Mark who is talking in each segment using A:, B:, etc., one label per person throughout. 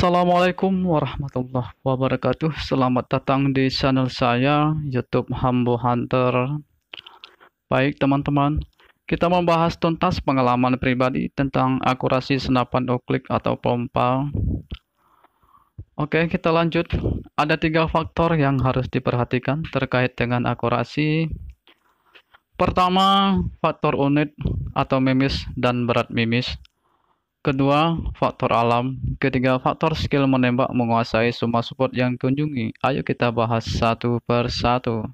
A: Assalamualaikum warahmatullahi wabarakatuh. Selamat datang di channel saya YouTube Hambo Hunter. Baik teman-teman, kita membahas tuntas pengalaman pribadi tentang akurasi senapan oklik atau pompa. Oke, kita lanjut. Ada tiga faktor yang harus diperhatikan terkait dengan akurasi. Pertama, faktor unit atau mimis dan berat mimis. Kedua, faktor alam. Ketiga, faktor skill menembak menguasai semua support yang kunjungi. Ayo kita bahas satu per satu.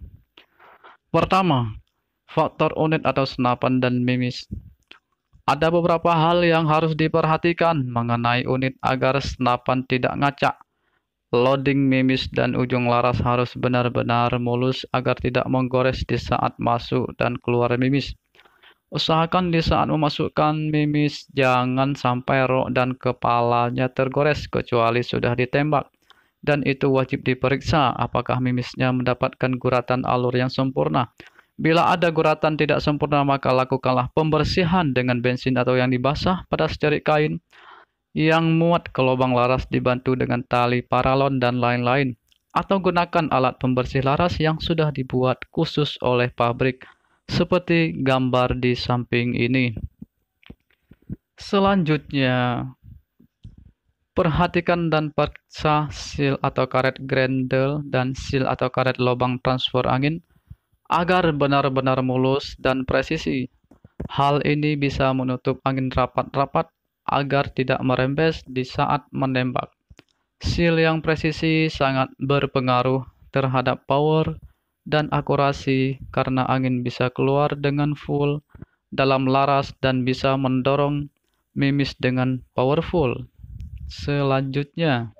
A: Pertama, faktor unit atau senapan dan mimis. Ada beberapa hal yang harus diperhatikan mengenai unit agar senapan tidak ngacak. Loading mimis dan ujung laras harus benar-benar mulus agar tidak menggores di saat masuk dan keluar mimis. Usahakan di saat memasukkan mimis jangan sampai rok dan kepalanya tergores kecuali sudah ditembak. Dan itu wajib diperiksa apakah mimisnya mendapatkan guratan alur yang sempurna. Bila ada guratan tidak sempurna maka lakukanlah pembersihan dengan bensin atau yang dibasah pada secerik kain yang muat ke lubang laras dibantu dengan tali paralon dan lain-lain. Atau gunakan alat pembersih laras yang sudah dibuat khusus oleh pabrik seperti gambar di samping ini. Selanjutnya, perhatikan dan periksa seal atau karet grendel dan seal atau karet lubang transfer angin agar benar-benar mulus dan presisi. Hal ini bisa menutup angin rapat-rapat agar tidak merembes di saat menembak. Seal yang presisi sangat berpengaruh terhadap power dan akurasi karena angin bisa keluar dengan full dalam laras dan bisa mendorong mimis dengan powerful. Selanjutnya,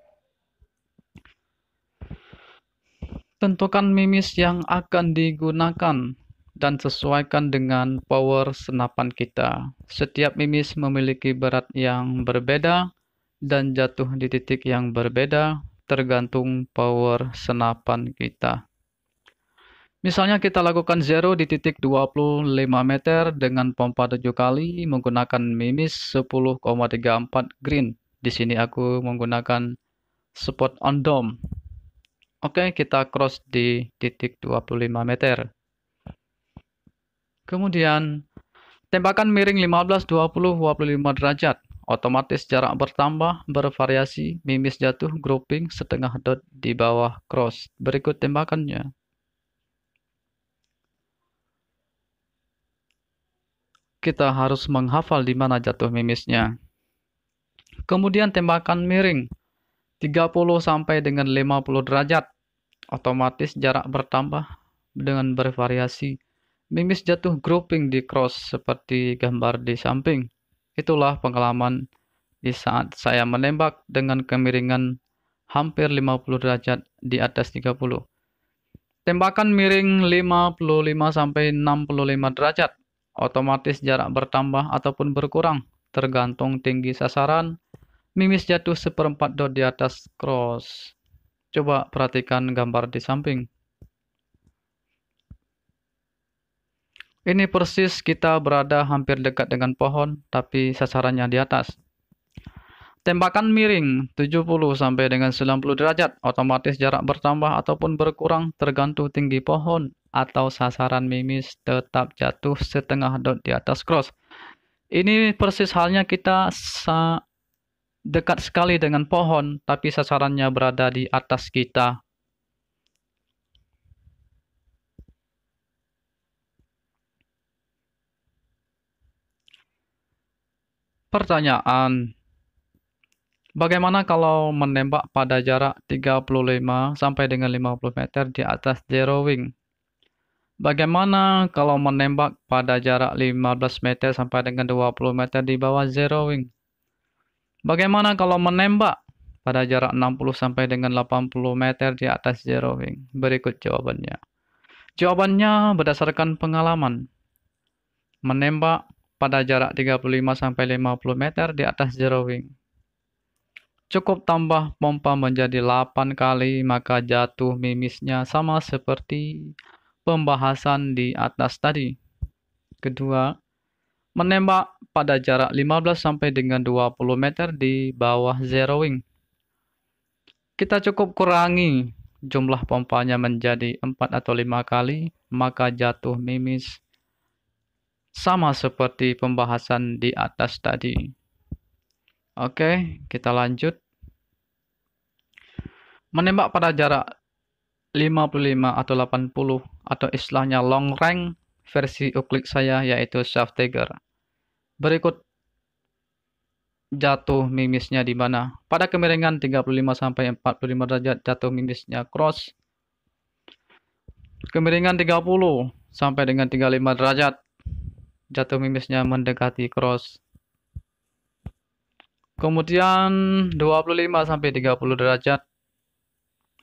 A: tentukan mimis yang akan digunakan dan sesuaikan dengan power senapan kita. Setiap mimis memiliki berat yang berbeda dan jatuh di titik yang berbeda tergantung power senapan kita. Misalnya kita lakukan zero di titik 25 meter dengan pompa 7 kali menggunakan mimis 10,34 green. Di sini aku menggunakan spot on dome. Oke, kita cross di titik 25 meter. Kemudian tembakan miring 15, 20, 25 derajat. Otomatis jarak bertambah, bervariasi, mimis jatuh, grouping, setengah dot di bawah cross. Berikut tembakannya. Kita harus menghafal di mana jatuh mimisnya. Kemudian tembakan miring 30 sampai dengan 50 derajat. Otomatis jarak bertambah dengan bervariasi. Mimis jatuh grouping di cross seperti gambar di samping. Itulah pengalaman di saat saya menembak dengan kemiringan hampir 50 derajat di atas 30. Tembakan miring 55 sampai 65 derajat otomatis jarak bertambah ataupun berkurang tergantung tinggi sasaran. Mimis jatuh seperempat dot di atas cross. Coba perhatikan gambar di samping. Ini persis kita berada hampir dekat dengan pohon, tapi sasarannya di atas. Tembakan miring 70 sampai dengan 90 derajat, otomatis jarak bertambah ataupun berkurang tergantung tinggi pohon atau sasaran mimis tetap jatuh setengah dot di atas cross. Ini persis halnya kita dekat sekali dengan pohon, tapi sasarannya berada di atas kita. Pertanyaan, bagaimana kalau menembak pada jarak 35 sampai dengan 50 meter di atas zero wing? Bagaimana kalau menembak pada jarak 15 meter sampai dengan 20 meter di bawah zero wing? Bagaimana kalau menembak pada jarak 60 sampai dengan 80 meter di atas zero wing? Berikut jawabannya. Jawabannya berdasarkan pengalaman. Menembak pada jarak 35 sampai 50 meter di atas zero wing. Cukup tambah pompa menjadi 8 kali maka jatuh mimisnya sama seperti pembahasan di atas tadi. Kedua, menembak pada jarak 15 sampai dengan 20 meter di bawah zero wing. kita cukup kurangi jumlah pompanya menjadi 4 atau 5 kali, maka jatuh mimis sama seperti pembahasan di atas tadi. Oke, kita lanjut. Menembak pada jarak 55 atau 80 atau istilahnya long range versi uklik saya yaitu shaft dagger. Berikut jatuh mimisnya di mana? Pada kemiringan 35 sampai 45 derajat jatuh mimisnya cross. Kemiringan 30 sampai dengan 35 derajat jatuh mimisnya mendekati cross. Kemudian 25 sampai 30 derajat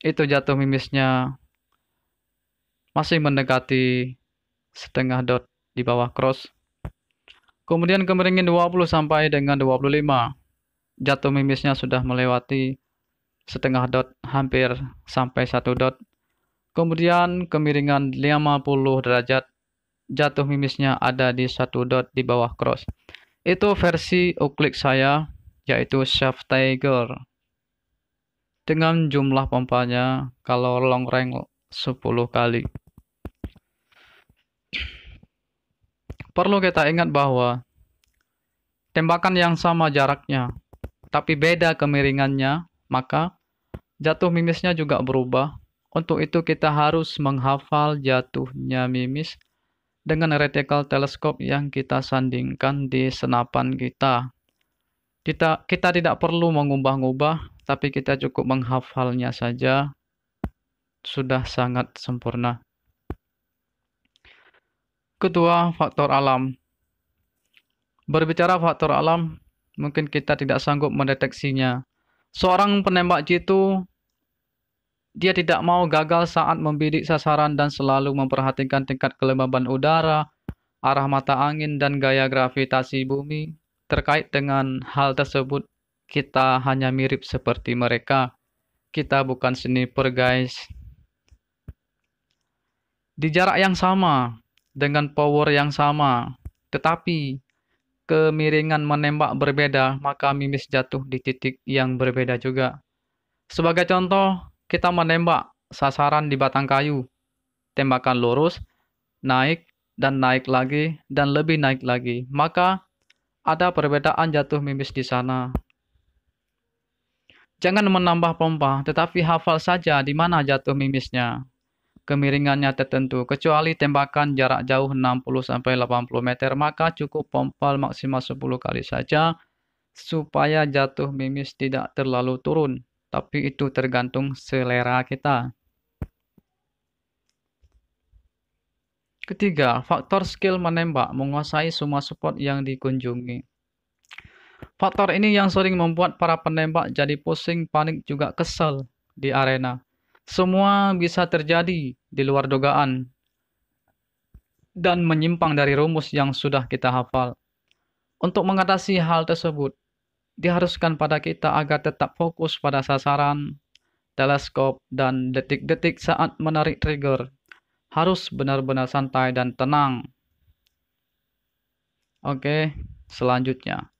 A: itu jatuh mimisnya masih mendekati setengah dot di bawah cross. Kemudian kemiringan 20 sampai dengan 25. Jatuh mimisnya sudah melewati setengah dot hampir sampai satu dot. Kemudian kemiringan 50 derajat jatuh mimisnya ada di satu dot di bawah cross. Itu versi uklik saya, yaitu shaft tiger. Dengan jumlah pompanya, kalau long range 10 kali. Perlu kita ingat bahwa tembakan yang sama jaraknya, tapi beda kemiringannya, maka jatuh mimisnya juga berubah. Untuk itu kita harus menghafal jatuhnya mimis dengan reticle teleskop yang kita sandingkan di senapan kita. Kita, kita tidak perlu mengubah-ubah, tapi kita cukup menghafalnya saja. Sudah sangat sempurna. Kedua, faktor alam. Berbicara faktor alam, mungkin kita tidak sanggup mendeteksinya. Seorang penembak jitu dia tidak mau gagal saat membidik sasaran dan selalu memperhatikan tingkat kelembaban udara, arah mata angin, dan gaya gravitasi bumi. Terkait dengan hal tersebut, kita hanya mirip seperti mereka. Kita bukan sniper, guys. Di jarak yang sama, dengan power yang sama, tetapi kemiringan menembak berbeda, maka mimis jatuh di titik yang berbeda juga. Sebagai contoh, kita menembak sasaran di batang kayu. Tembakan lurus, naik, dan naik lagi, dan lebih naik lagi. Maka ada perbedaan jatuh mimis di sana. Jangan menambah pompa, tetapi hafal saja di mana jatuh mimisnya. Kemiringannya tertentu, kecuali tembakan jarak jauh 60-80 meter, maka cukup pompa maksimal 10 kali saja, supaya jatuh mimis tidak terlalu turun tapi itu tergantung selera kita. Ketiga, faktor skill menembak menguasai semua spot yang dikunjungi. Faktor ini yang sering membuat para penembak jadi pusing, panik, juga kesal di arena. Semua bisa terjadi di luar dugaan dan menyimpang dari rumus yang sudah kita hafal. Untuk mengatasi hal tersebut, diharuskan pada kita agar tetap fokus pada sasaran, teleskop, dan detik-detik saat menarik trigger. Harus benar-benar santai dan tenang. Oke, selanjutnya.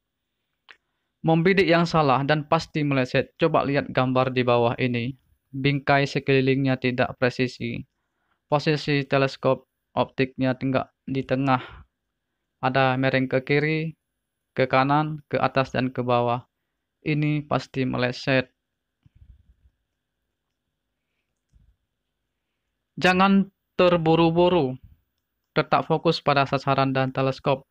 A: Membidik yang salah dan pasti meleset. Coba lihat gambar di bawah ini. Bingkai sekelilingnya tidak presisi. Posisi teleskop optiknya tinggal di tengah. Ada mereng ke kiri, ke kanan, ke atas, dan ke bawah. Ini pasti meleset. Jangan terburu-buru. Tetap fokus pada sasaran dan teleskop.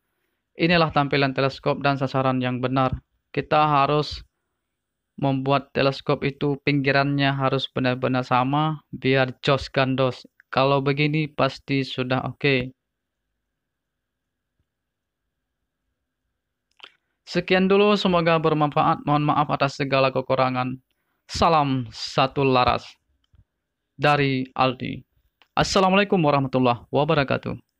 A: Inilah tampilan teleskop dan sasaran yang benar. Kita harus membuat teleskop itu pinggirannya harus benar-benar sama biar jos gandos. Kalau begini pasti sudah oke. Okay. Sekian dulu, semoga bermanfaat. Mohon maaf atas segala kekurangan. Salam satu laras dari Aldi. Assalamualaikum warahmatullahi wabarakatuh.